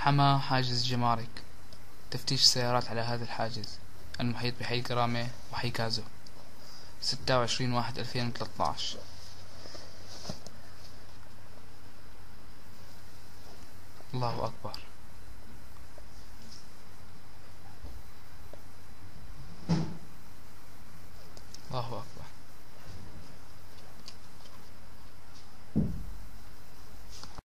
حمى حاجز جمارك. تفتيش سيارات على هذا الحاجز. المحيط بحي كرامة وحي كازو. ستة وعشرين واحد ألفين وثلاثة الله أكبر. الله أكبر.